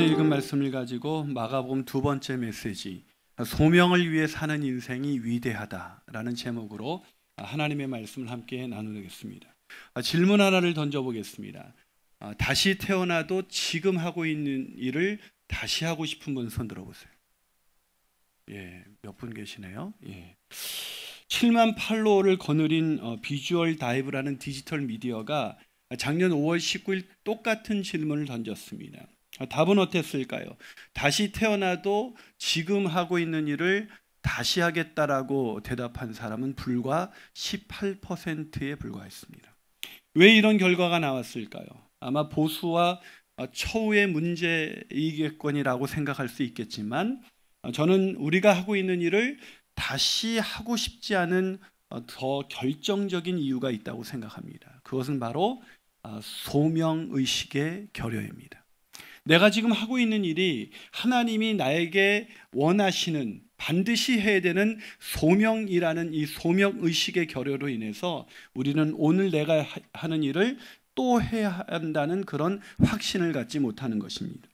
전에 읽은 말씀을 가지고 마가복음 두 번째 메시지 소명을 위해 사는 인생이 위대하다라는 제목으로 하나님의 말씀을 함께 나누겠습니다. 질문 하나를 던져보겠습니다. 다시 태어나도 지금 하고 있는 일을 다시 하고 싶은 분 손 들어보세요. 예, 몇 분 계시네요. 예. 7만 팔로워를 거느린 어, 비주얼 다이브라는 디지털 미디어가 작년 5월 19일 똑같은 질문을 던졌습니다. 답은 어땠을까요? 다시 태어나도 지금 하고 있는 일을 다시 하겠다라고 대답한 사람은 불과 18%에 불과했습니다. 왜 이런 결과가 나왔을까요? 아마 보수와 처우의 문제이겠거니라고 생각할 수 있겠지만 저는 우리가 하고 있는 일을 다시 하고 싶지 않은 더 결정적인 이유가 있다고 생각합니다. 그것은 바로 소명 의식의 결여입니다. 내가 지금 하고 있는 일이 하나님이 나에게 원하시는 반드시 해야 되는 소명이라는 이 소명 의식의 결여로 인해서 우리는 오늘 내가 하는 일을 또 해야 한다는 그런 확신을 갖지 못하는 것입니다.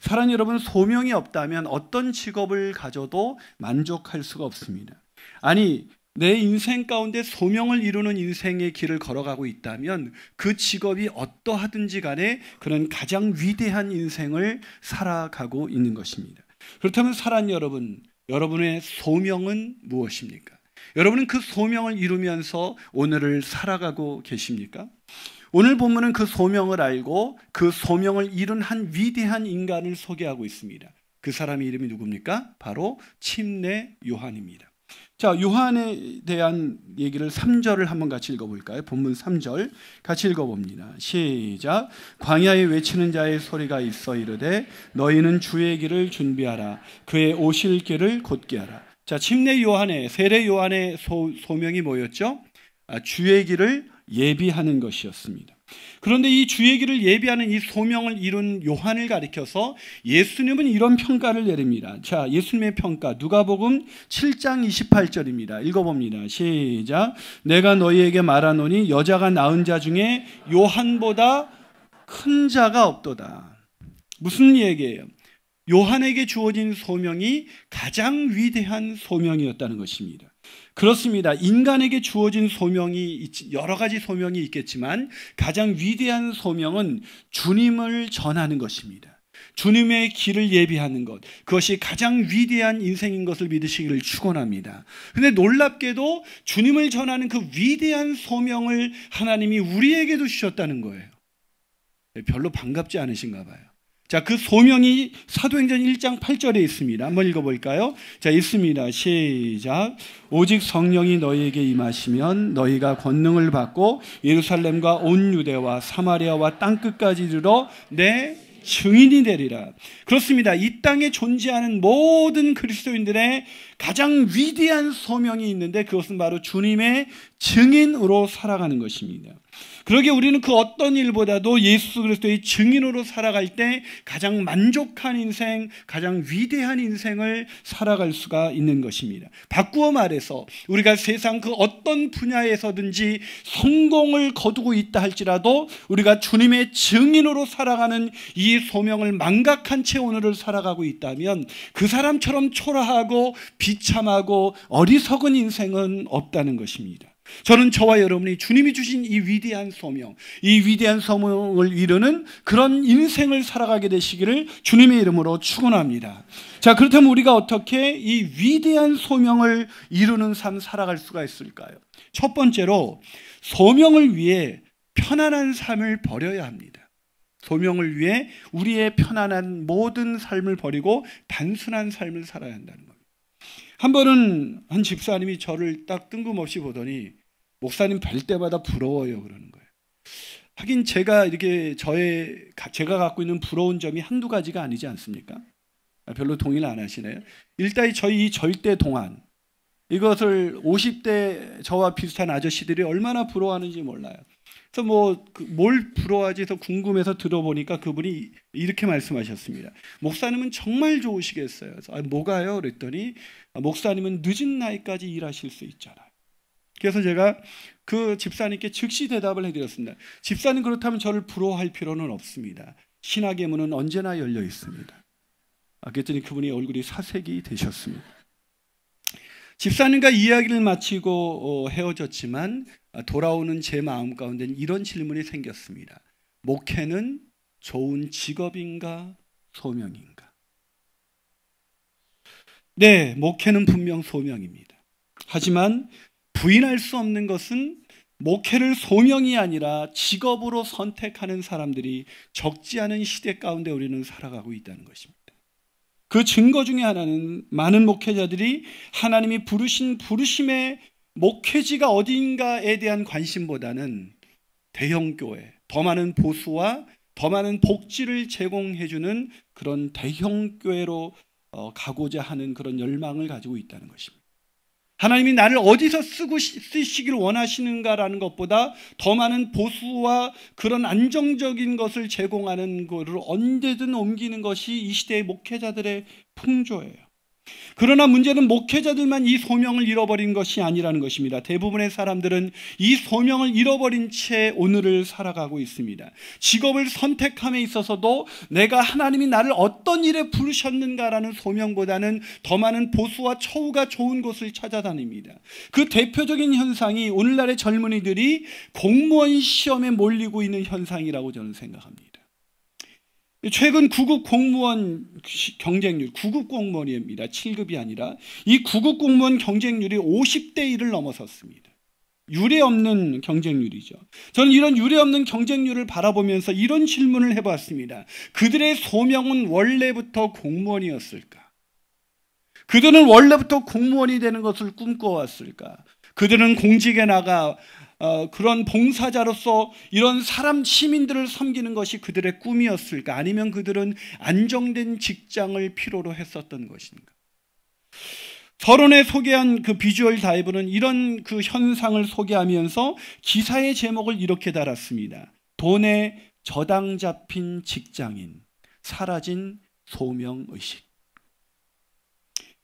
사랑 여러분, 소명이 없다면 어떤 직업을 가져도 만족할 수가 없습니다. 아니, 내 인생 가운데 소명을 이루는 인생의 길을 걸어가고 있다면 그 직업이 어떠하든지 간에 그런 가장 위대한 인생을 살아가고 있는 것입니다. 그렇다면 사랑 여러분, 여러분의 소명은 무엇입니까? 여러분은 그 소명을 이루면서 오늘을 살아가고 계십니까? 오늘 본문은 그 소명을 알고 그 소명을 이룬 한 위대한 인간을 소개하고 있습니다. 그 사람의 이름이 누굽니까? 바로 침례 요한입니다. 자, 요한에 대한 얘기를 3절을 한번 같이 읽어볼까요? 본문 3절 같이 읽어봅니다. 시작. 광야에 외치는 자의 소리가 있어 이르되 너희는 주의 길을 준비하라. 그의 오실 길을 곧게 하라. 자, 침례 요한의 세례 요한의 소, 소명이 뭐였죠? 아, 주의 길을 예비하는 것이었습니다. 그런데 이 주의 길을 예비하는 이 소명을 이룬 요한을 가리켜서 예수님은 이런 평가를 내립니다. 자, 예수님의 평가 누가복음 7장 28절입니다. 읽어봅니다. 시작. 내가 너희에게 말하노니 여자가 낳은 자 중에 요한보다 큰 자가 없도다. 무슨 얘기예요? 요한에게 주어진 소명이 가장 위대한 소명이었다는 것입니다. 그렇습니다. 인간에게 주어진 소명이 여러 가지 소명이 있겠지만 가장 위대한 소명은 주님을 전하는 것입니다. 주님의 길을 예비하는 것. 그것이 가장 위대한 인생인 것을 믿으시기를 축원합니다. 근데 놀랍게도 주님을 전하는 그 위대한 소명을 하나님이 우리에게도 주셨다는 거예요. 별로 반갑지 않으신가 봐요. 자, 그 소명이 사도행전 1장 8절에 있습니다. 한번 읽어볼까요? 자, 있습니다. 시작. 오직 성령이 너희에게 임하시면 너희가 권능을 받고 예루살렘과 온 유대와 사마리아와 땅끝까지 이르러 내 증인이 되리라. 그렇습니다. 이 땅에 존재하는 모든 그리스도인들의 가장 위대한 소명이 있는데 그것은 바로 주님의 증인으로 살아가는 것입니다. 그러게 우리는 그 어떤 일보다도 예수 그리스도의 증인으로 살아갈 때 가장 만족한 인생, 가장 위대한 인생을 살아갈 수가 있는 것입니다. 바꾸어 말해서 우리가 세상 그 어떤 분야에서든지 성공을 거두고 있다 할지라도 우리가 주님의 증인으로 살아가는 이 소명을 망각한 채 오늘을 살아가고 있다면 그 사람처럼 초라하고 비참하고 어리석은 인생은 없다는 것입니다. 저는 저와 여러분이 주님이 주신 이 위대한 소명, 이 위대한 소명을 이루는 그런 인생을 살아가게 되시기를 주님의 이름으로 축원합니다. 자, 그렇다면 우리가 어떻게 이 위대한 소명을 이루는 삶 살아갈 수가 있을까요? 첫 번째로 소명을 위해 편안한 삶을 버려야 합니다. 소명을 위해 우리의 편안한 모든 삶을 버리고 단순한 삶을 살아야 한다는 겁니다. 한 번은 한 집사님이 저를 딱 뜬금없이 보더니 목사님 뵐 때마다 부러워요 그러는 거예요. 하긴 제가 이렇게 저의 제가 갖고 있는 부러운 점이 한두 가지가 아니지 않습니까? 아, 별로 동의를 안 하시네요. 일단 저희 이 절대 동안 이것을 50대 저와 비슷한 아저씨들이 얼마나 부러워하는지 몰라요. 그래서 뭐뭘 그 부러워하지 해서 궁금해서 들어보니까 그분이 이렇게 말씀하셨습니다. 목사님은 정말 좋으시겠어요. 그래서 아, 뭐가요? 그랬더니 아, 목사님은 늦은 나이까지 일하실 수 있잖아요. 그래서 제가 그 집사님께 즉시 대답을 해드렸습니다. 집사님 그렇다면 저를 부러워할 필요는 없습니다. 신학의 문은 언제나 열려 있습니다. 아, 그랬더니 그분이 얼굴이 사색이 되셨습니다. 집사님과 이야기를 마치고 어, 헤어졌지만 아, 돌아오는 제 마음 가운데는 이런 질문이 생겼습니다. 목회는 좋은 직업인가 소명인가? 네, 목회는 분명 소명입니다. 하지만 부인할 수 없는 것은 목회를 소명이 아니라 직업으로 선택하는 사람들이 적지 않은 시대 가운데 우리는 살아가고 있다는 것입니다. 그 증거 중에 하나는 많은 목회자들이 하나님이 부르신 부르심의 목회지가 어딘가에 대한 관심보다는 대형교회, 더 많은 보수와 더 많은 복지를 제공해주는 그런 대형교회로 어, 가고자 하는 그런 열망을 가지고 있다는 것입니다. 하나님이 나를 어디서 쓰고 쓰시길 원하시는가라는 것보다 더 많은 보수와 그런 안정적인 것을 제공하는 것을 언제든 옮기는 것이 이 시대의 목회자들의 풍조예요. 그러나 문제는 목회자들만 이 소명을 잃어버린 것이 아니라는 것입니다. 대부분의 사람들은 이 소명을 잃어버린 채 오늘을 살아가고 있습니다. 직업을 선택함에 있어서도 내가 하나님이 나를 어떤 일에 부르셨는가라는 소명보다는 더 많은 보수와 처우가 좋은 곳을 찾아다닙니다. 그 대표적인 현상이 오늘날의 젊은이들이 공무원 시험에 몰리고 있는 현상이라고 저는 생각합니다. 최근 9급 공무원 경쟁률, 9급 공무원입니다. 7급이 아니라 이 9급 공무원 경쟁률이 50대 1을 넘어섰습니다. 유례 없는 경쟁률이죠. 저는 이런 유례 없는 경쟁률을 바라보면서 이런 질문을 해봤습니다. 그들의 소명은 원래부터 공무원이었을까? 그들은 원래부터 공무원이 되는 것을 꿈꿔왔을까? 그들은 공직에 나가 어, 그런 봉사자로서 이런 사람 시민들을 섬기는 것이 그들의 꿈이었을까? 아니면 그들은 안정된 직장을 필요로 했었던 것인가? 서론에 소개한 그 비주얼 다이브는 이런 그 현상을 소개하면서 기사의 제목을 이렇게 달았습니다. 돈에 저당 잡힌 직장인, 사라진 소명의식.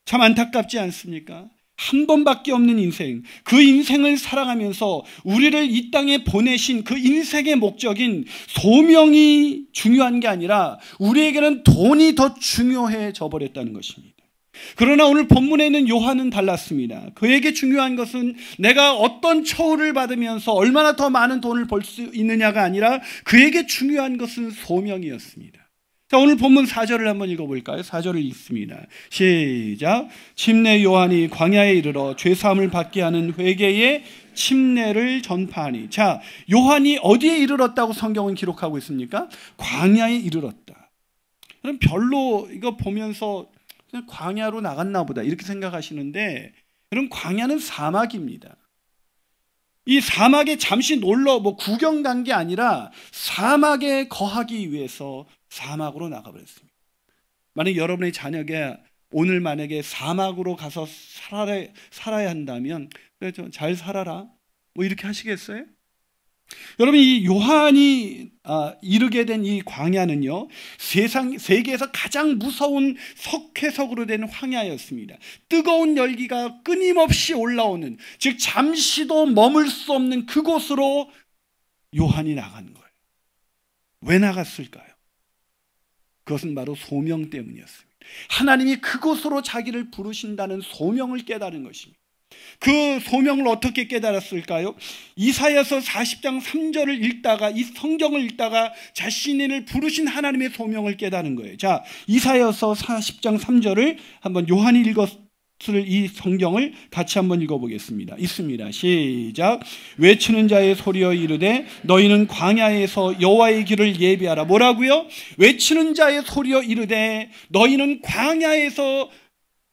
참 안타깝지 않습니까? 한 번밖에 없는 인생, 그 인생을 살아가면서 우리를 이 땅에 보내신 그 인생의 목적인 소명이 중요한 게 아니라 우리에게는 돈이 더 중요해져 버렸다는 것입니다. 그러나 오늘 본문에 있는 요한은 달랐습니다. 그에게 중요한 것은 내가 어떤 처우를 받으면서 얼마나 더 많은 돈을 벌 수 있느냐가 아니라 그에게 중요한 것은 소명이었습니다. 자, 오늘 본문 4절을 한번 읽어볼까요? 4절을 읽습니다. 시작. 침례 요한이 광야에 이르러 죄사함을 받게 하는 회개의 침례를 전파하니. 자, 요한이 어디에 이르렀다고 성경은 기록하고 있습니까? 광야에 이르렀다. 그럼 별로 이거 보면서 그냥 광야로 나갔나 보다 이렇게 생각하시는데 그럼 광야는 사막입니다. 이 사막에 잠시 놀러 뭐 구경 간 게 아니라 사막에 거하기 위해서 사막으로 나가버렸습니다. 만약 여러분의 자녀가 오늘 만약에 사막으로 가서 살아야, 살아야 한다면 그래 잘 살아라 뭐 이렇게 하시겠어요? 여러분 이 요한이 아, 이르게 된 이 광야는요 세상 세계에서 가장 무서운 석회석으로 된 황야였습니다. 뜨거운 열기가 끊임없이 올라오는 즉 잠시도 머물 수 없는 그곳으로 요한이 나간 거예요. 왜 나갔을까요? 그것은 바로 소명 때문이었습니다. 하나님이 그곳으로 자기를 부르신다는 소명을 깨달은 것입니다. 그 소명을 어떻게 깨달았을까요? 이사야서 40장 3절을 읽다가 이 성경을 읽다가 자신을 부르신 하나님의 소명을 깨달은 거예요. 자, 이사야서 40장 3절을 한번 요한이 읽었 이 성경을 같이 한번 읽어보겠습니다. 있습니다. 시작. 외치는 자의 소리여 이르되 너희는 광야에서 여호와의 길을 예비하라. 뭐라고요? 외치는 자의 소리여 이르되 너희는 광야에서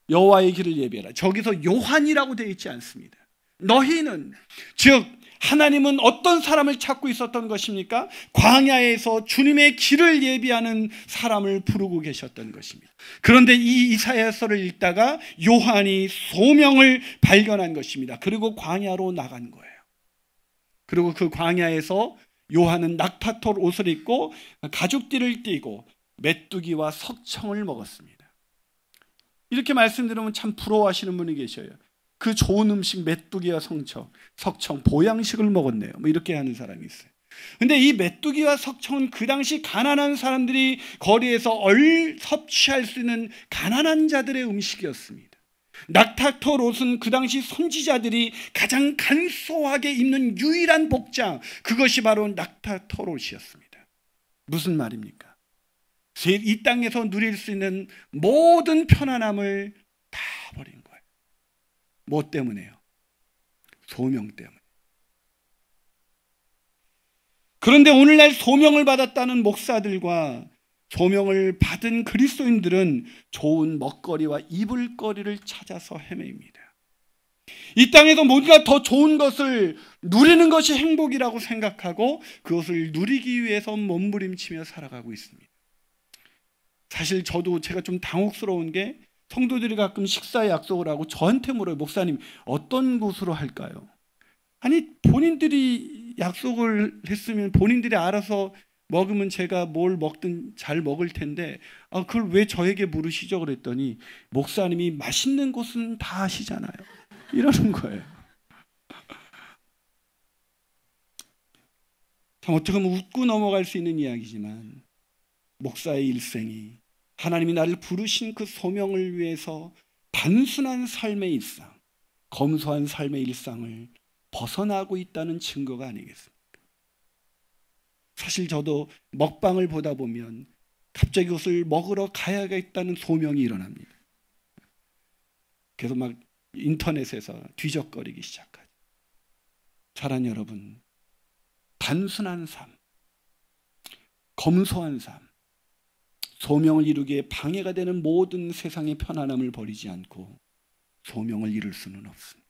여호와의 길을 예비하라. 저기서 요한이라고 되어 있지 않습니다. 너희는 즉 하나님은 어떤 사람을 찾고 있었던 것입니까? 광야에서 주님의 길을 예비하는 사람을 부르고 계셨던 것입니다. 그런데 이 이사야서를 읽다가 요한이 소명을 발견한 것입니다. 그리고 광야로 나간 거예요. 그리고 그 광야에서 요한은 낙타톨 옷을 입고 가죽띠를 띠고 메뚜기와 석청을 먹었습니다. 이렇게 말씀드리면 참 부러워하시는 분이 계셔요. 그 좋은 음식 메뚜기와 성청, 석청, 보양식을 먹었네요. 뭐 이렇게 하는 사람이 있어요. 근데 이 메뚜기와 석청은 그 당시 가난한 사람들이 거리에서 얼 섭취할 수 있는 가난한 자들의 음식이었습니다. 낙타토 롯은 그 당시 선지자들이 가장 간소하게 입는 유일한 복장, 그것이 바로 낙타토 롯이었습니다. 무슨 말입니까? 이 땅에서 누릴 수 있는 모든 편안함을 다 버린. 뭐 때문에요? 소명 때문에. 그런데 오늘날 소명을 받았다는 목사들과 소명을 받은 그리스도인들은 좋은 먹거리와 입을 거리를 찾아서 헤매입니다. 이 땅에서 뭔가 더 좋은 것을 누리는 것이 행복이라고 생각하고 그것을 누리기 위해서 몸부림치며 살아가고 있습니다. 사실 저도 제가 좀 당혹스러운 게 성도들이 가끔 식사 약속을 하고 저한테 물어요. 목사님, 어떤 곳으로 할까요? 아니, 본인들이 약속을 했으면 본인들이 알아서 먹으면 제가 뭘 먹든 잘 먹을 텐데 아, 그걸 왜 저에게 물으시죠? 그랬더니 목사님이 맛있는 곳은 다 아시잖아요. 이러는 거예요. 참 어떻게 보면 웃고 넘어갈 수 있는 이야기지만 목사의 일생이 하나님이 나를 부르신 그 소명을 위해서 단순한 삶의 일상, 검소한 삶의 일상을 벗어나고 있다는 증거가 아니겠습니까? 사실 저도 먹방을 보다 보면 갑자기 그것을 먹으러 가야겠다는 소명이 일어납니다. 그래서 막 인터넷에서 뒤적거리기 시작하죠. 사랑 여러분, 단순한 삶, 검소한 삶, 소명을 이루기에 방해가 되는 모든 세상의 편안함을 버리지 않고 소명을 이룰 수는 없습니다.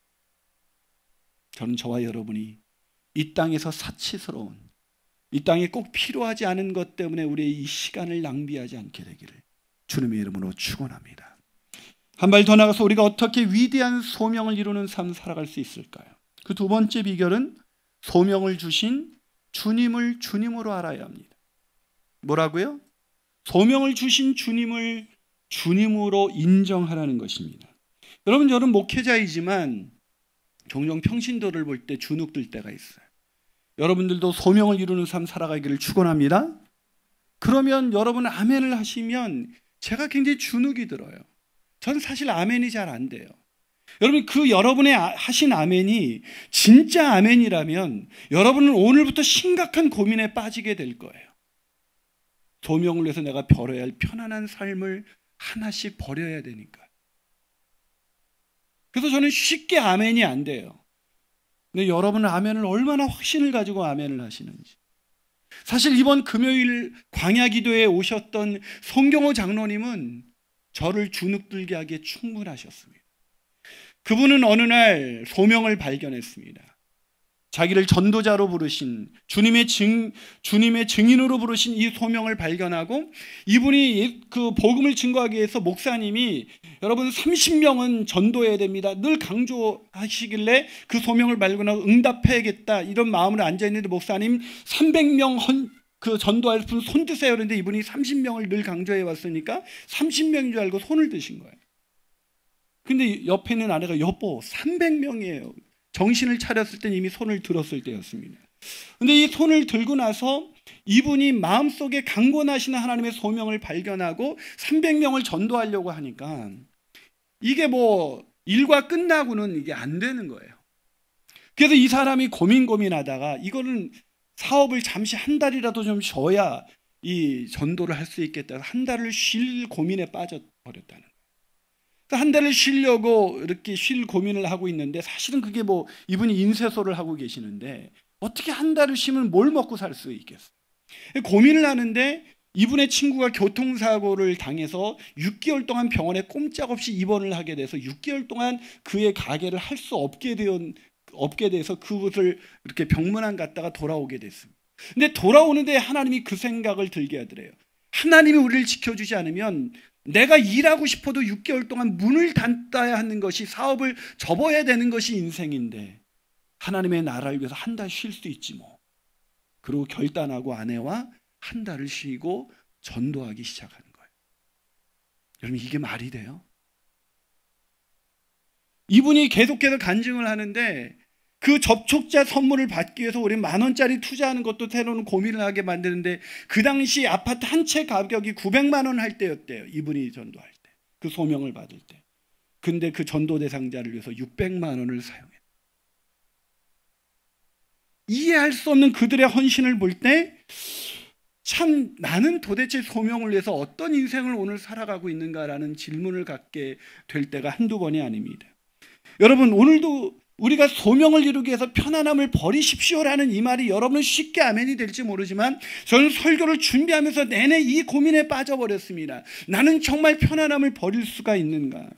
저는 저와 여러분이 이 땅에서 사치스러운 이 땅에 꼭 필요하지 않은 것 때문에 우리의 이 시간을 낭비하지 않게 되기를 주님의 이름으로 축원합니다. 한 발 더 나가서 우리가 어떻게 위대한 소명을 이루는 삶 살아갈 수 있을까요? 그 두 번째 비결은 소명을 주신 주님을 주님으로 알아야 합니다. 뭐라고요? 소명을 주신 주님을 주님으로 인정하라는 것입니다. 여러분 저는 목회자이지만 종종 평신도를 볼 때 주눅 들 때가 있어요. 여러분들도 소명을 이루는 삶 살아가기를 축원합니다. 그러면 여러분 아멘을 하시면 제가 굉장히 주눅이 들어요. 저는 사실 아멘이 잘 안 돼요. 여러분 그 여러분의 아, 하신 아멘이 진짜 아멘이라면 여러분은 오늘부터 심각한 고민에 빠지게 될 거예요. 소명을 위해서 내가 버려야 할 편안한 삶을 하나씩 버려야 되니까. 그래서 저는 쉽게 아멘이 안 돼요. 근데 여러분은 아멘을 얼마나 확신을 가지고 아멘을 하시는지. 사실 이번 금요일 광야 기도에 오셨던 송경호 장로님은 저를 주눅들게 하기에 충분하셨습니다. 그분은 어느 날 소명을 발견했습니다. 자기를 전도자로 부르신 주님의 증 주님의 증인으로 부르신 이 소명을 발견하고 이분이 그 복음을 증거하기 위해서 목사님이 여러분 30명은 전도해야 됩니다. 늘 강조하시길래 그 소명을 발견하고 응답해야겠다 이런 마음으로 앉아 있는데 목사님 300명 헌, 그 전도할 분 손 드세요. 그런데 이분이 30명을 늘 강조해 왔으니까 30명인 줄 알고 손을 드신 거예요. 근데 옆에 있는 아내가 여보 300명이에요. 정신을 차렸을 때 이미 손을 들었을 때였습니다. 근데 이 손을 들고 나서 이분이 마음속에 강권하시는 하나님의 소명을 발견하고 300명을 전도하려고 하니까 이게 뭐 일과 끝나고는 이게 안 되는 거예요. 그래서 이 사람이 고민 고민하다가 이거는 사업을 잠시 한 달이라도 좀 쉬어야 이 전도를 할 수 있겠다. 한 달을 쉴 고민에 빠져 버렸다는 한 달을 쉬려고 이렇게 쉴 고민을 하고 있는데 사실은 그게 뭐 이분이 인쇄소를 하고 계시는데 어떻게 한 달을 쉬면 뭘 먹고 살 수 있겠어요? 고민을 하는데 이분의 친구가 교통사고를 당해서 6개월 동안 병원에 꼼짝없이 입원을 하게 돼서 6개월 동안 그의 가게를 할 수 없게 된 없게 돼서 그곳을 이렇게 병문안 갔다가 돌아오게 됐습니다. 근데 돌아오는데 하나님이 그 생각을 들게 하더래요. 하나님이 우리를 지켜주지 않으면 내가 일하고 싶어도 6개월 동안 문을 닫아야 하는 것이 사업을 접어야 되는 것이 인생인데 하나님의 나라를 위해서 한 달 쉴 수 있지 뭐. 그리고 결단하고 아내와 한 달을 쉬고 전도하기 시작하는 거예요. 여러분 이게 말이 돼요? 이분이 계속해서 간증을 하는데 그 접촉자 선물을 받기 위해서 우리 만 원짜리 투자하는 것도 때로는 고민을 하게 만드는데 그 당시 아파트 한 채 가격이 900만 원 할 때였대요. 이분이 전도할 때. 그 소명을 받을 때. 근데 그 전도 대상자를 위해서 600만 원을 사용해. 이해할 수 없는 그들의 헌신을 볼 때 참 나는 도대체 소명을 위해서 어떤 인생을 오늘 살아가고 있는가라는 질문을 갖게 될 때가 한두 번이 아닙니다. 여러분 오늘도 우리가 소명을 이루기 위해서 편안함을 버리십시오라는 이 말이 여러분은 쉽게 아멘이 될지 모르지만 저는 설교를 준비하면서 내내 이 고민에 빠져버렸습니다. 나는 정말 편안함을 버릴 수가 있는가?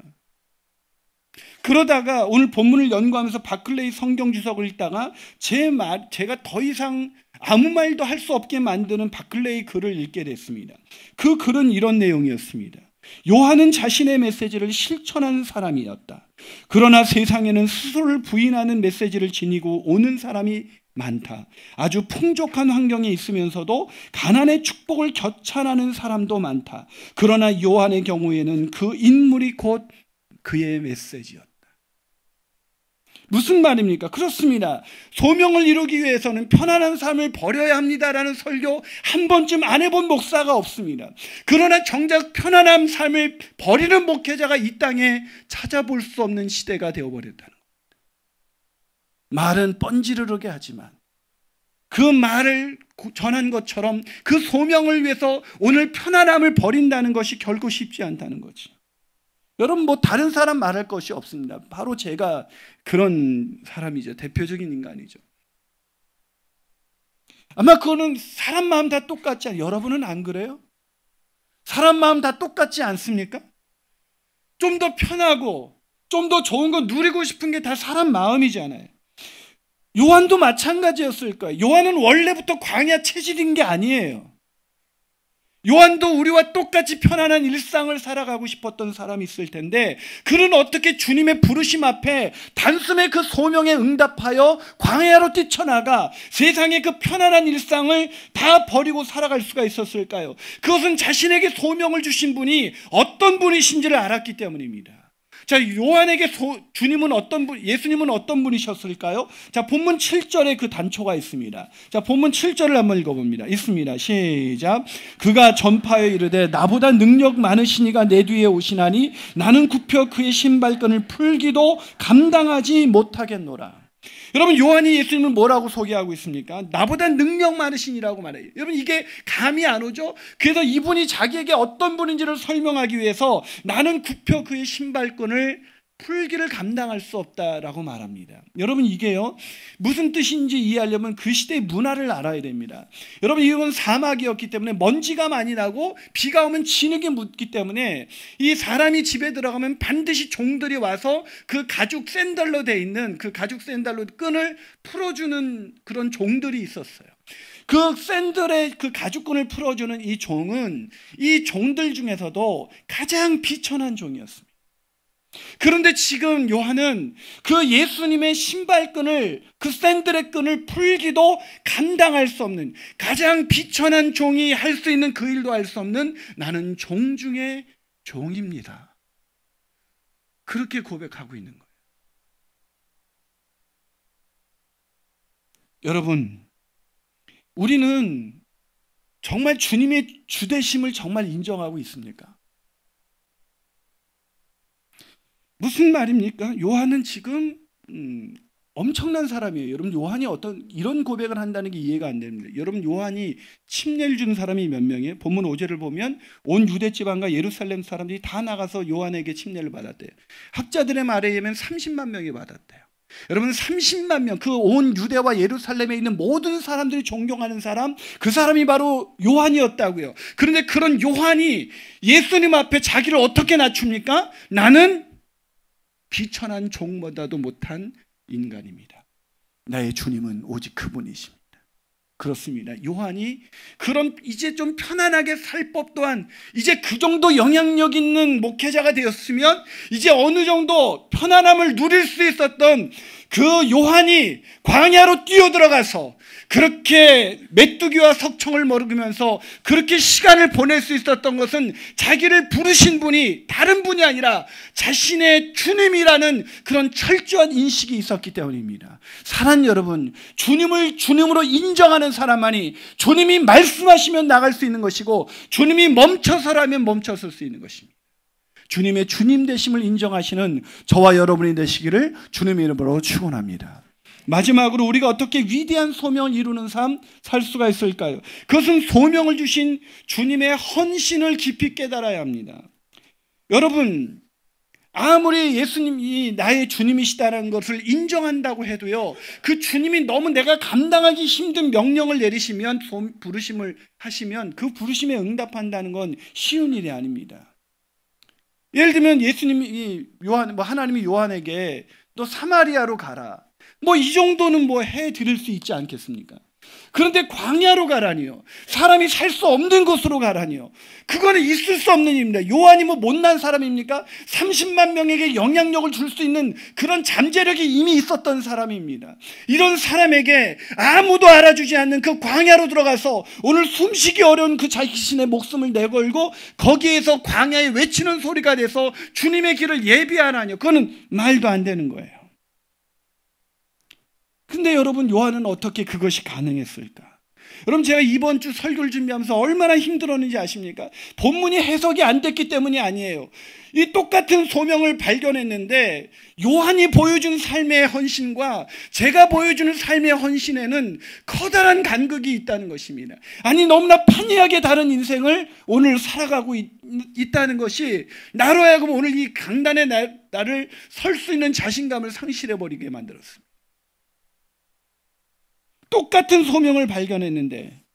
그러다가 오늘 본문을 연구하면서 바클레이 성경 주석을 읽다가 제 말, 제가 더 이상 아무 말도 할 수 없게 만드는 바클레이 글을 읽게 됐습니다. 그 글은 이런 내용이었습니다. 요한은 자신의 메시지를 실천하는 사람이었다. 그러나 세상에는 스스로를 부인하는 메시지를 지니고 오는 사람이 많다. 아주 풍족한 환경에 있으면서도 가난의 축복을 겨찬하는 사람도 많다. 그러나 요한의 경우에는 그 인물이 곧 그의 메시지였다. 무슨 말입니까? 그렇습니다. 소명을 이루기 위해서는 편안한 삶을 버려야 합니다라는 설교 한 번쯤 안 해본 목사가 없습니다. 그러나 정작 편안한 삶을 버리는 목회자가 이 땅에 찾아볼 수 없는 시대가 되어버렸다는 겁니다. 말은 뻔지르르게 하지만 그 말을 전한 것처럼 그 소명을 위해서 오늘 편안함을 버린다는 것이 결코 쉽지 않다는 거지. 여러분 뭐 다른 사람 말할 것이 없습니다. 바로 제가 그런 사람이죠. 대표적인 인간이죠. 아마 그거는 사람 마음 다 똑같지 않아요. 여러분은 안 그래요? 사람 마음 다 똑같지 않습니까? 좀 더 편하고 좀 더 좋은 거 누리고 싶은 게 다 사람 마음이잖아요. 요한도 마찬가지였을 거예요. 요한은 원래부터 광야 체질인 게 아니에요. 요한도 우리와 똑같이 편안한 일상을 살아가고 싶었던 사람이 있을 텐데 그는 어떻게 주님의 부르심 앞에 단숨에 그 소명에 응답하여 광야로 뛰쳐나가 세상의 그 편안한 일상을 다 버리고 살아갈 수가 있었을까요? 그것은 자신에게 소명을 주신 분이 어떤 분이신지를 알았기 때문입니다. 자, 요한에게 소, 주님은 어떤 분, 예수님은 어떤 분이셨을까요? 자, 본문 7절에 그 단초가 있습니다. 자, 본문 7절을 한번 읽어봅니다. 있습니다. 시작. 그가 전파에 이르되 나보다 능력 많으시니가 내 뒤에 오시나니 나는 굽혀 그의 신발끈을 풀기도 감당하지 못하겠노라. 여러분 요한이 예수님을 뭐라고 소개하고 있습니까? 나보다 능력 많으신이라고 말해요. 여러분 이게 감이 안 오죠? 그래서 이분이 자기에게 어떤 분인지를 설명하기 위해서 나는 굽혀 그의 신발끈을 풀기를 감당할 수 없다라고 말합니다. 여러분 이게요 무슨 뜻인지 이해하려면 그 시대의 문화를 알아야 됩니다. 여러분 이건 사막이었기 때문에 먼지가 많이 나고 비가 오면 진흙이 묻기 때문에 이 사람이 집에 들어가면 반드시 종들이 와서 그 가죽 샌들로 돼 있는 그 가죽 샌들로 끈을 풀어주는 그런 종들이 있었어요. 그 샌들의 그 가죽끈을 풀어주는 이 종은 이 종들 중에서도 가장 비천한 종이었습니다. 그런데 지금 요한은 그 예수님의 신발끈을 그 샌들의 끈을 풀기도 감당할 수 없는 가장 비천한 종이 할 수 있는 그 일도 할 수 없는 나는 종 중의 종입니다. 그렇게 고백하고 있는 거예요. 여러분, 우리는 정말 주님의 주대심을 정말 인정하고 있습니까? 무슨 말입니까? 요한은 지금 음, 엄청난 사람이에요. 여러분 요한이 어떤 이런 고백을 한다는 게 이해가 안 됩니다. 여러분 요한이 침례를 준 사람이 몇 명이에요? 본문 5절을 보면 온 유대 지방과 예루살렘 사람들이 다 나가서 요한에게 침례를 받았대요. 학자들의 말에 의하면 30만 명이 받았대요. 여러분 30만 명, 그 온 유대와 예루살렘에 있는 모든 사람들이 존경하는 사람, 그 사람이 바로 요한이었다고요. 그런데 그런 요한이 예수님 앞에 자기를 어떻게 낮춥니까? 나는 비천한 종보다도 못한 인간입니다. 나의 주님은 오직 그분이십니다. 그렇습니다. 요한이 그런 이제 좀 편안하게 살 법 또한 이제 그 정도 영향력 있는 목회자가 되었으면 이제 어느 정도 편안함을 누릴 수 있었던 그 요한이 광야로 뛰어들어가서 그렇게 메뚜기와 석청을 먹으면서 그렇게 시간을 보낼 수 있었던 것은 자기를 부르신 분이 다른 분이 아니라 자신의 주님이라는 그런 철저한 인식이 있었기 때문입니다. 사랑 여러분, 주님을 주님으로 인정하는 사람만이 주님이 말씀하시면 나갈 수 있는 것이고 주님이 멈춰서라면 멈춰설 수 있는 것입니다. 주님의 주님 되심을 인정하시는 저와 여러분이 되시기를 주님의 이름으로 축원합니다. 마지막으로 우리가 어떻게 위대한 소명을 이루는 삶 살 수가 있을까요? 그것은 소명을 주신 주님의 헌신을 깊이 깨달아야 합니다. 여러분, 아무리 예수님이 나의 주님이시다는 것을 인정한다고 해도요, 그 주님이 너무 내가 감당하기 힘든 명령을 내리시면, 부르심을 하시면 그 부르심에 응답한다는 건 쉬운 일이 아닙니다. 예를 들면 예수님이 요한, 뭐 하나님이 요한에게 너 사마리아로 가라. 뭐 이 정도는 뭐 해 드릴 수 있지 않겠습니까? 그런데 광야로 가라니요. 사람이 살 수 없는 곳으로 가라니요. 그거는 있을 수 없는 일입니다. 요한이 뭐 못난 사람입니까? 30만 명에게 영향력을 줄 수 있는 그런 잠재력이 이미 있었던 사람입니다. 이런 사람에게 아무도 알아주지 않는 그 광야로 들어가서 오늘 숨쉬기 어려운 그 자신의 목숨을 내걸고 거기에서 광야에 외치는 소리가 돼서 주님의 길을 예비하나요. 그거는 말도 안 되는 거예요. 근데 여러분 요한은 어떻게 그것이 가능했을까? 여러분 제가 이번 주 설교를 준비하면서 얼마나 힘들었는지 아십니까? 본문이 해석이 안 됐기 때문이 아니에요. 이 똑같은 소명을 발견했는데 요한이 보여준 삶의 헌신과 제가 보여주는 삶의 헌신에는 커다란 간극이 있다는 것입니다. 아니 너무나 판이하게 다른 인생을 오늘 살아가고 있, 다는 것이 나로 하여금 오늘 이 강단에 나, 나를 설 수 있는 자신감을 상실해 버리게 만들었습니다. 똑같은 소명을 발견했는데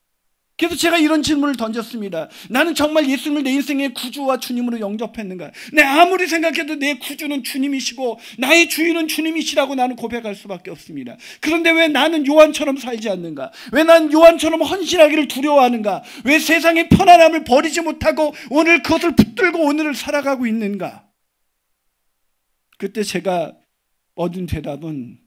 그래서 제가 이런 질문을 던졌습니다. 나는 정말 예수님을 내 인생의 구주와 주님으로 영접했는가? 내 아무리 생각해도 내 구주는 주님이시고 나의 주인은 주님이시라고 나는 고백할 수밖에 없습니다. 그런데 왜 나는 요한처럼 살지 않는가? 왜 난 요한처럼 헌신하기를 두려워하는가? 왜 세상의 편안함을 버리지 못하고 오늘 그것을 붙들고 오늘을 살아가고 있는가? 그때 제가 얻은 대답은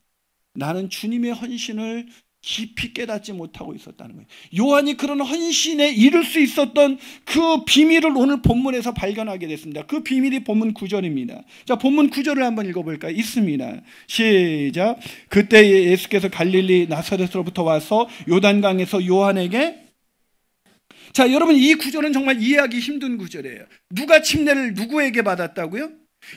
나는 주님의 헌신을 깊이 깨닫지 못하고 있었다는 거예요. 요한이 그런 헌신에 이를 수 있었던 그 비밀을 오늘 본문에서 발견하게 됐습니다. 그 비밀이 본문 9절입니다. 자, 본문 9절을 한번 읽어볼까요? 있습니다. 시작. 그때 예수께서 갈릴리 나사렛으로부터 와서 요단강에서 요한에게 자, 여러분 이 구절은 정말 이해하기 힘든 구절이에요. 누가 침례를 누구에게 받았다고요?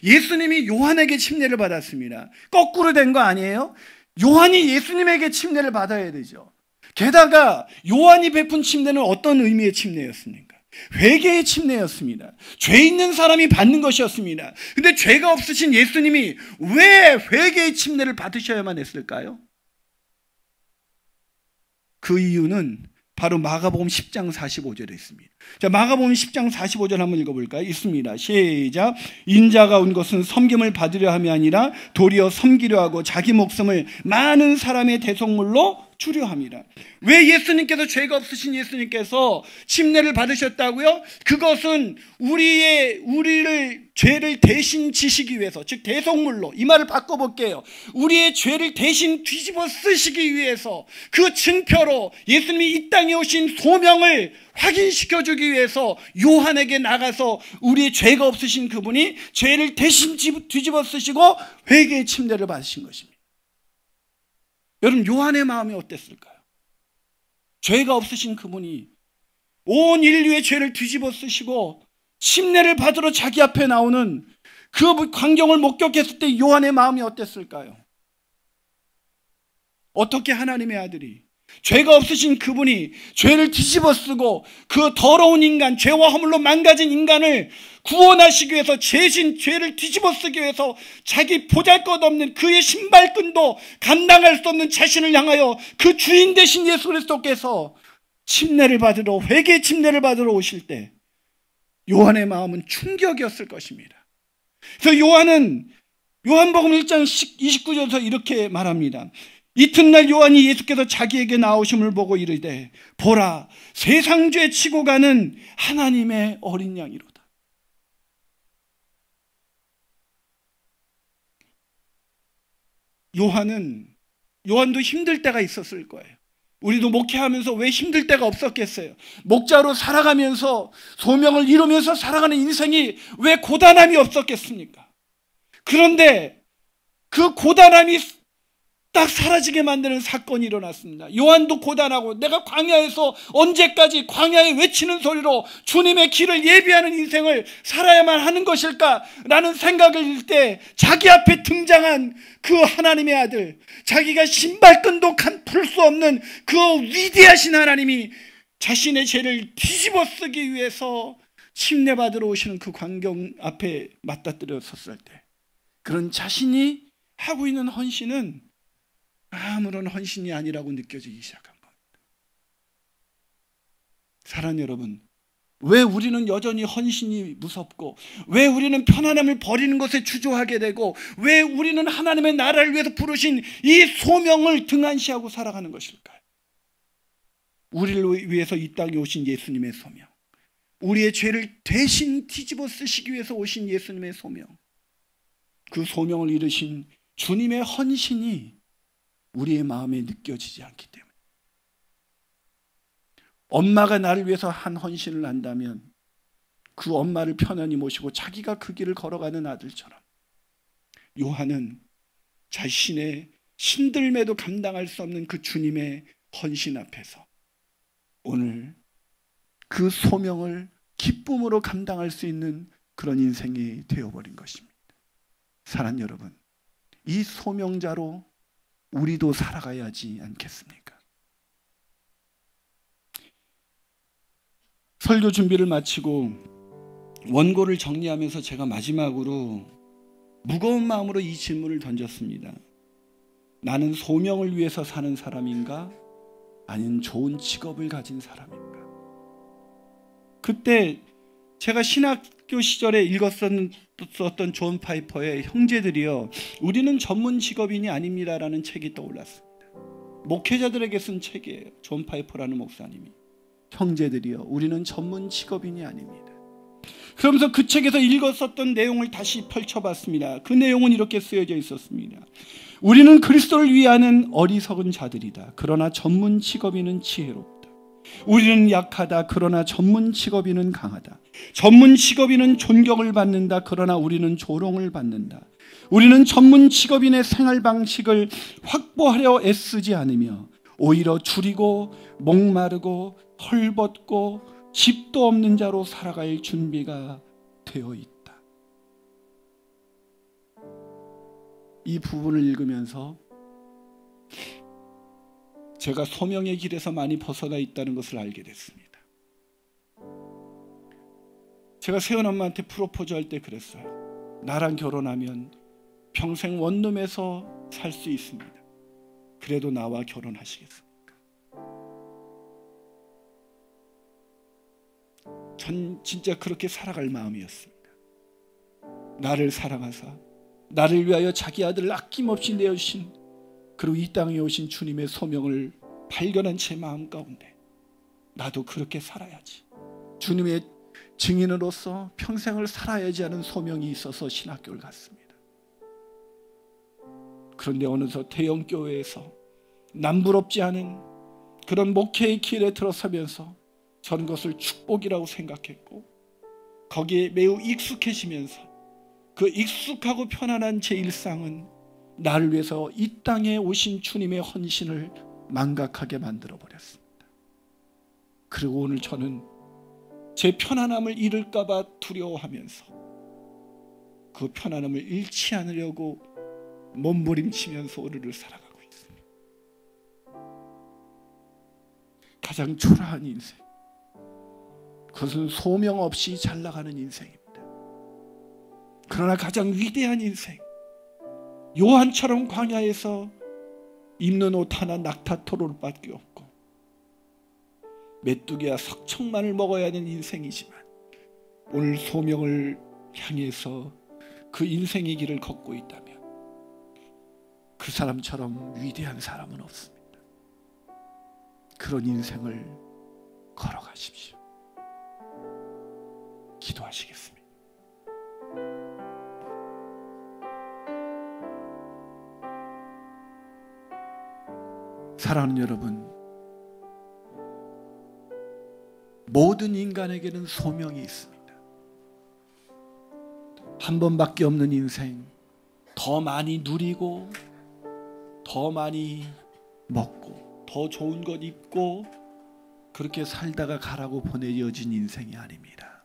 예수님이 요한에게 침례를 받았습니다. 거꾸로 된 거 아니에요? 요한이 예수님에게 침례를 받아야 되죠. 게다가 요한이 베푼 침례는 어떤 의미의 침례였습니까? 회개의 침례였습니다. 죄 있는 사람이 받는 것이었습니다. 근데 죄가 없으신 예수님이 왜 회개의 침례를 받으셔야만 했을까요? 그 이유는 바로 마가복음 10장 45절에 있습니다. 자, 마가복음 10장 45절 한번 읽어 볼까요? 있습니다. 시작. 인자가 온 것은 섬김을 받으려 함이 아니라 도리어 섬기려 하고 자기 목숨을 많은 사람의 대속물로 주려 합니다. 왜 예수님께서 죄가 없으신 예수님께서 침례를 받으셨다고요? 그것은 우리의 우리를 죄를 대신 지시기 위해서 즉 대속물로 이 말을 바꿔 볼게요. 우리의 죄를 대신 뒤집어 쓰시기 위해서 그 증표로 예수님이 이 땅에 오신 소명을 확인시켜 주기 위해서 요한에게 나가서 우리의 죄가 없으신 그분이 죄를 대신 뒤집어 쓰시고 회개의 침례를 받으신 것입니다. 여러분 요한의 마음이 어땠을까요? 죄가 없으신 그분이 온 인류의 죄를 뒤집어 쓰시고 침례를 받으러 자기 앞에 나오는 그 광경을 목격했을 때 요한의 마음이 어땠을까요? 어떻게 하나님의 아들이 죄가 없으신 그분이 죄를 뒤집어 쓰고 그 더러운 인간, 죄와 허물로 망가진 인간을 구원하시기 위해서 죄신 죄를 뒤집어 쓰기 위해서 자기 보잘 것 없는 그의 신발끈도 감당할 수 없는 자신을 향하여 그 주인 되신 예수 그리스도께서 침례를 받으러 회개 침례를 받으러 오실 때 요한의 마음은 충격이었을 것입니다. 그래서 요한은 요한복음 1장 29절에서 이렇게 말합니다. 이튿날 요한이 예수께서 자기에게 나오심을 보고 이르되 보라 세상 죄 치고 가는 하나님의 어린 양이로다. 요한은 요한도 힘들 때가 있었을 거예요. 우리도 목회하면서 왜 힘들 때가 없었겠어요? 목자로 살아가면서 소명을 이루면서 살아가는 인생이 왜 고단함이 없었겠습니까? 그런데 그 고단함이 딱 사라지게 만드는 사건이 일어났습니다. 요한도 고단하고 내가 광야에서 언제까지 광야에 외치는 소리로 주님의 길을 예비하는 인생을 살아야만 하는 것일까? 라는 생각을 일때 자기 앞에 등장한 그 하나님의 아들, 자기가 신발끈도 풀 수 없는 그 위대하신 하나님이 자신의 죄를 뒤집어 쓰기 위해서 침례받으러 오시는 그 광경 앞에 맞닥뜨려 섰을 때 그런 자신이 하고 있는 헌신은 아무런 헌신이 아니라고 느껴지기 시작한 겁니다. 사랑 여러분, 왜 우리는 여전히 헌신이 무섭고, 왜 우리는 편안함을 버리는 것에 주저하게 되고, 왜 우리는 하나님의 나라를 위해서 부르신 이 소명을 등한시하고 살아가는 것일까요? 우리를 위해서 이 땅에 오신 예수님의 소명, 우리의 죄를 대신 뒤집어 쓰시기 위해서 오신 예수님의 소명, 그 소명을 이루신 주님의 헌신이 우리의 마음에 느껴지지 않기 때문에. 엄마가 나를 위해서 한 헌신을 한다면 그 엄마를 편안히 모시고 자기가 그 길을 걸어가는 아들처럼 요한은 자신의 신들매도 감당할 수 없는 그 주님의 헌신 앞에서 오늘 그 소명을 기쁨으로 감당할 수 있는 그런 인생이 되어버린 것입니다. 사랑 여러분, 이 소명자로 우리도 살아가야 지 않겠습니까? 설교 준비를 마치고 원고를 정리하면서 제가 마지막으로 무거운 마음으로 이 질문을 던졌습니다. 나는 소명을 위해서 사는 사람인가? 아닌 좋은 직업을 가진 사람인가? 그때 제가 신학교 시절에 읽었던 존 파이퍼의 형제들이여. 우리는 전문 직업인이 아닙니다라는 책이 떠올랐습니다. 목회자들에게 쓴 책이에요. 존 파이퍼라는 목사님이. 형제들이여. 우리는 전문 직업인이 아닙니다. 그러면서 그 책에서 읽었었던 내용을 다시 펼쳐봤습니다. 그 내용은 이렇게 쓰여져 있었습니다. 우리는 그리스도를 위하는 어리석은 자들이다. 그러나 전문 직업인은 지혜롭다. 우리는 약하다. 그러나 전문 직업인은 강하다. 전문 직업인은 존경을 받는다. 그러나 우리는 조롱을 받는다. 우리는 전문 직업인의 생활 방식을 확보하려 애쓰지 않으며 오히려 줄이고 목마르고 헐벗고 집도 없는 자로 살아갈 준비가 되어 있다. 이 부분을 읽으면서 제가 소명의 길에서 많이 벗어나 있다는 것을 알게 됐습니다. 제가 세연 엄마한테 프로포즈 할 때 그랬어요. 나랑 결혼하면 평생 원룸에서 살 수 있습니다. 그래도 나와 결혼하시겠습니까? 전 진짜 그렇게 살아갈 마음이었습니다. 나를 사랑하사 나를 위하여 자기 아들을 아낌없이 내어주신 그리고 이 땅에 오신 주님의 소명을 발견한 제 마음 가운데 나도 그렇게 살아야지. 주님의 증인으로서 평생을 살아야지 하는 소명이 있어서 신학교를 갔습니다. 그런데 어느덧 대형 교회에서 남부럽지 않은 그런 목회의 길에 들어서면서 저는 것을 축복이라고 생각했고 거기에 매우 익숙해지면서 그 익숙하고 편안한 제 일상은 나를 위해서 이 땅에 오신 주님의 헌신을 망각하게 만들어 버렸습니다. 그리고 오늘 저는 제 편안함을 잃을까봐 두려워하면서 그 편안함을 잃지 않으려고 몸부림치면서 오늘을 살아가고 있습니다. 가장 초라한 인생. 그것은 소명 없이 잘 나가는 인생입니다. 그러나 가장 위대한 인생. 요한처럼 광야에서 입는 옷 하나 낙타토로밖에 없고 메뚜기와 석청만을 먹어야 하는 인생이지만 오늘 소명을 향해서 그 인생의 길을 걷고 있다면 그 사람처럼 위대한 사람은 없습니다. 그런 인생을 걸어가십시오. 기도하시겠습니다. 사랑하는 여러분, 모든 인간에게는 소명이 있습니다. 한 번밖에 없는 인생, 더 많이 누리고, 더 많이 먹고, 더 좋은 것 입고, 그렇게 살다가 가라고 보내어진 인생이 아닙니다.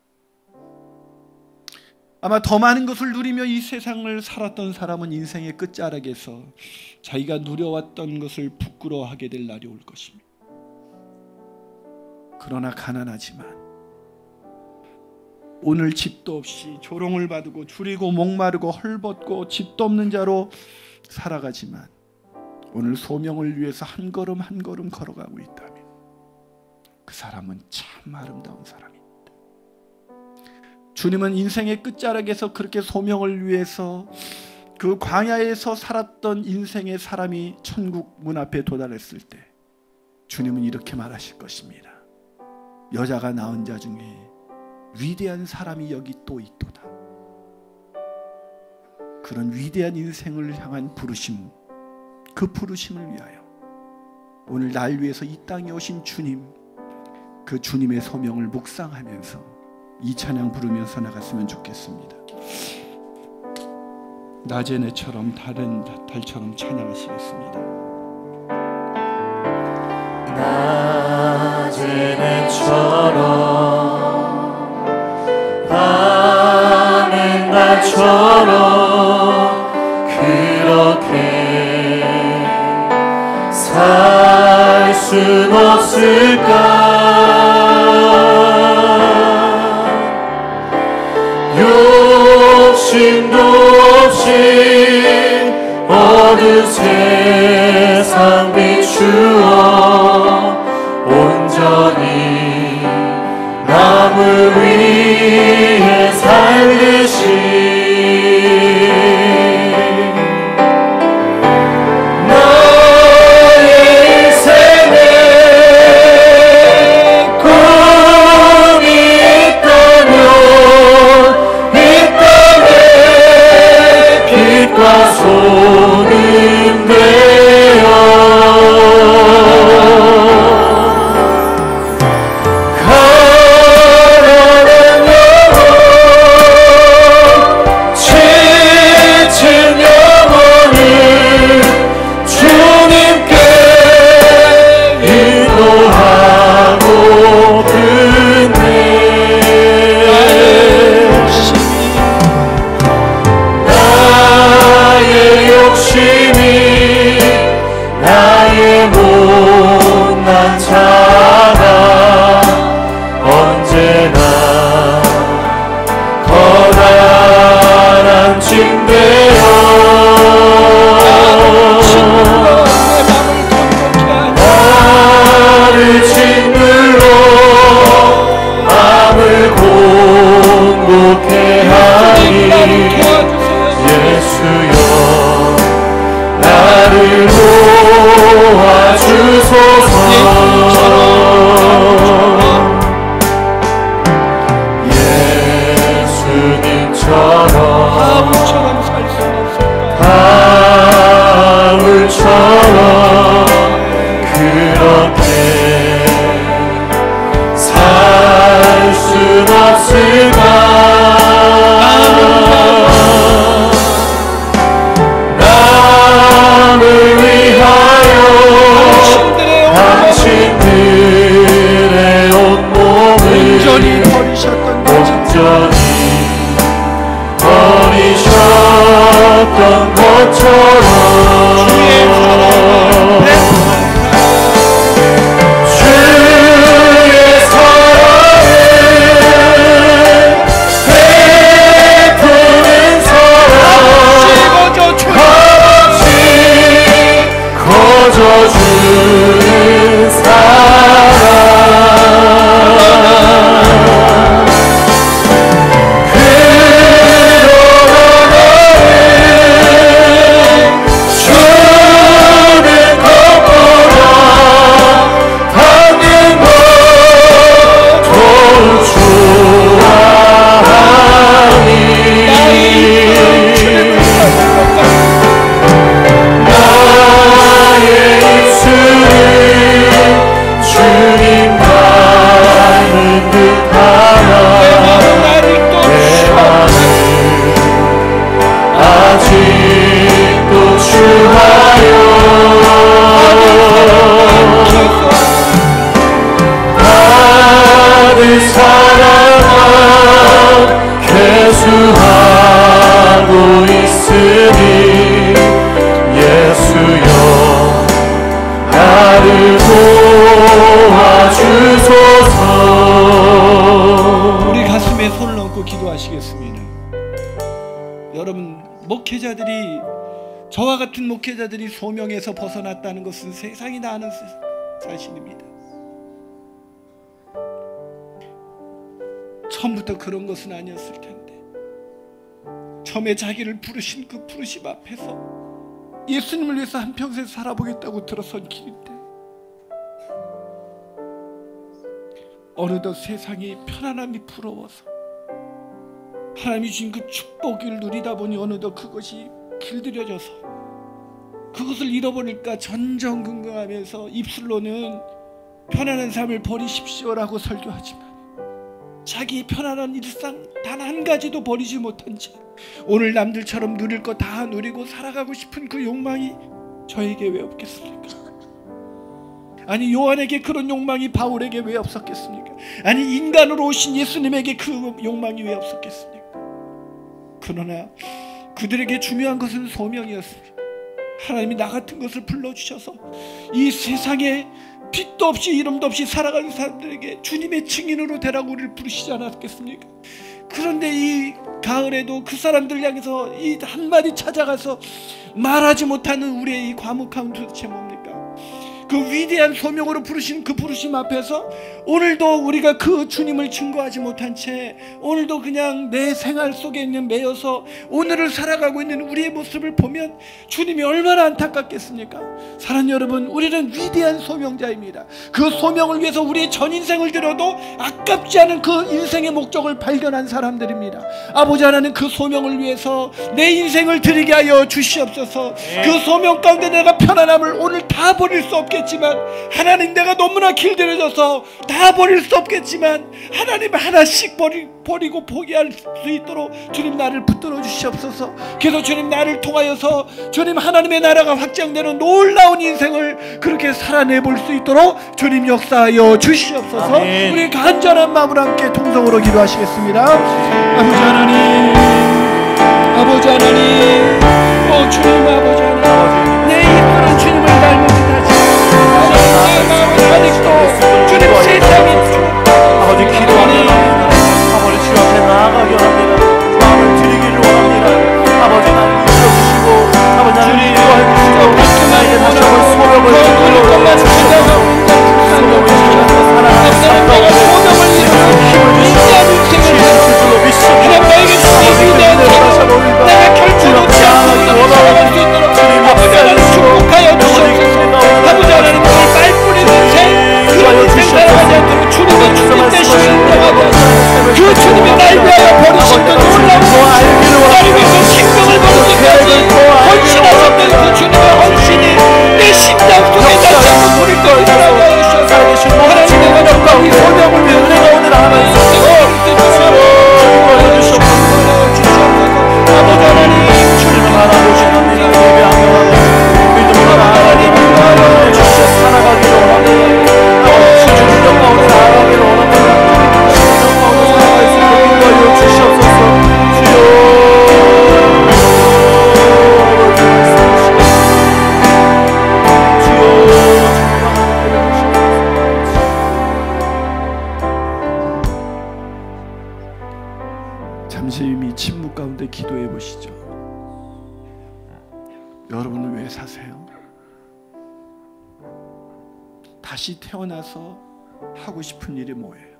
아마 더 많은 것을 누리며 이 세상을 살았던 사람은 인생의 끝자락에서 자기가 누려왔던 것을 부끄러워하게 될 날이 올 것입니다. 그러나 가난하지만 오늘 집도 없이 조롱을 받고 줄이고 목마르고 헐벗고 집도 없는 자로 살아가지만 오늘 소명을 위해서 한 걸음 한 걸음 걸어가고 있다면 그 사람은 참 아름다운 사람입니다. 주님은 인생의 끝자락에서 그렇게 소명을 위해서 그 광야에서 살았던 인생의 사람이 천국 문 앞에 도달했을 때 주님은 이렇게 말하실 것입니다. 여자가 낳은 자 중에 위대한 사람이 여기 또 있도다. 그런 위대한 인생을 향한 부르심, 그 부르심을 위하여 오늘 날 위해서 이 땅에 오신 주님, 그 주님의 소명을 묵상하면서 이 찬양 부르면서 나갔으면 좋겠습니다. 낮의 내처럼 다른 달처럼 찬양하시겠습니다. 나제 네처럼 밤의 나처럼 그렇게 살 순 없을까 기도하시겠습니다. 여러분 목회자들이 저와 같은 목회자들이 소명에서 벗어났다는 것은 세상이 다 아는 사실입니다. 처음부터 그런 것은 아니었을 텐데 처음에 자기를 부르신 그 부르심 앞에서 예수님을 위해서 한평생 살아보겠다고 들어선 길인데 어느덧 세상이 편안함이 부러워서 하나님이 주신 그 축복을 누리다 보니 어느덧 그것이 길들여져서 그것을 잃어버릴까 전전긍긍하면서 입술로는 편안한 삶을 버리십시오라고 설교하지만 자기 편안한 일상 단 한 가지도 버리지 못한 채 오늘 남들처럼 누릴 거 다 누리고 살아가고 싶은 그 욕망이 저에게 왜 없겠습니까? 아니 요한에게 그런 욕망이 바울에게 왜 없었겠습니까? 아니 인간으로 오신 예수님에게 그 욕망이 왜 없었겠습니까? 그러나 그들에게 중요한 것은 소명이었습니다. 하나님이 나 같은 것을 불러주셔서 이 세상에 빛도 없이 이름도 없이 살아가는 사람들에게 주님의 증인으로 되라고 우리를 부르시지 않았겠습니까? 그런데 이 가을에도 그 사람들 향해서 이 한마디 찾아가서 말하지 못하는 우리의 이 과묵함은 도대체 뭡니까? 그 위대한 소명으로 부르신 그 부르심 앞에서 오늘도 우리가 그 주님을 증거하지 못한 채 오늘도 그냥 내 생활 속에 있는 매여서 오늘을 살아가고 있는 우리의 모습을 보면 주님이 얼마나 안타깝겠습니까? 사랑 여러분, 우리는 위대한 소명자입니다. 그 소명을 위해서 우리의 전 인생을 들여도 아깝지 않은 그 인생의 목적을 발견한 사람들입니다. 아버지 하나님 그 소명을 위해서 내 인생을 드리게 하여 주시옵소서. 그 소명 가운데 내가 편안함을 오늘 다 버릴 수 없게 없겠지만 하나님 내가 너무나 길들여져서 다 버릴 수 없겠지만 하나님 하나씩 버리, 버리고 포기할 수 있도록 주님 나를 붙들어 주시옵소서. 그래서 주님 나를 통하여서 주님 하나님의 나라가 확장되는 놀라운 인생을 그렇게 살아내볼 수 있도록 주님 역사하여 주시옵소서. 아멘. 우리 간절한 마음으로 함께 통성으로 기도하시겠습니다. 아버지 하나님 아버지 하나님 오 주님 아버지 하나님 주님 세상이 아 잠시 이 침묵 가운데 기도해 보시죠. 여러분은 왜 사세요? 다시 태어나서 하고 싶은 일이 뭐예요?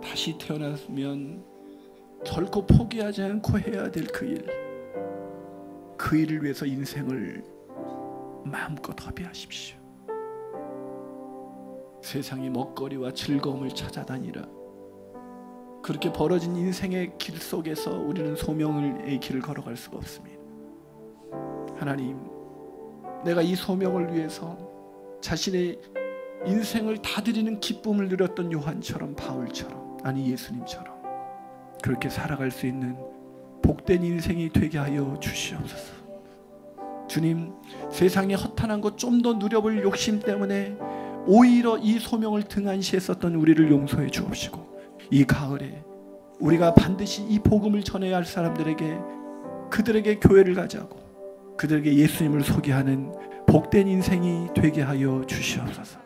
다시 태어났으면 결코 포기하지 않고 해야 될 그 일. 그 일을 위해서 인생을 마음껏 허비하십시오. 세상의 먹거리와 즐거움을 찾아다니라. 그렇게 벌어진 인생의 길 속에서 우리는 소명의 길을 걸어갈 수가 없습니다. 하나님, 내가 이 소명을 위해서 자신의 인생을 다 드리는 기쁨을 누렸던 요한처럼 바울처럼 아니 예수님처럼 그렇게 살아갈 수 있는 복된 인생이 되게 하여 주시옵소서. 주님, 세상의 허탄한 것 좀 더 누려볼 욕심 때문에 오히려 이 소명을 등한시했었던 우리를 용서해 주옵시고 이 가을에 우리가 반드시 이 복음을 전해야 할 사람들에게 그들에게 교회를 가자고 그들에게 예수님을 소개하는 복된 인생이 되게 하여 주시옵소서.